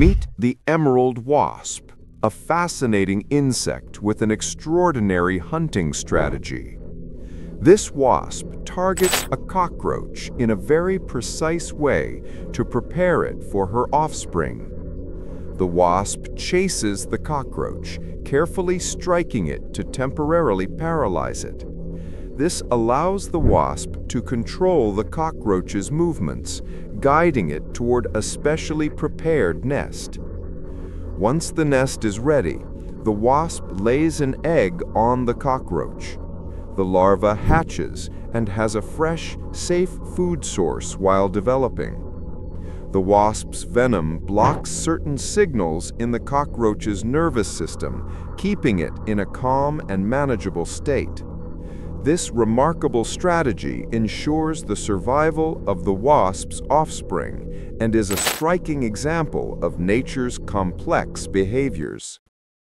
Meet the emerald wasp, a fascinating insect with an extraordinary hunting strategy. This wasp targets a cockroach in a very precise way to prepare it for her offspring. The wasp chases the cockroach, carefully striking it to temporarily paralyze it. This allows the wasp to control the cockroach's movements, guiding it toward a specially prepared nest. Once the nest is ready, the wasp lays an egg on the cockroach. The larva hatches and has a fresh, safe food source while developing. The wasp's venom blocks certain signals in the cockroach's nervous system, keeping it in a calm and manageable state. This remarkable strategy ensures the survival of the wasp's offspring and is a striking example of nature's complex behaviors.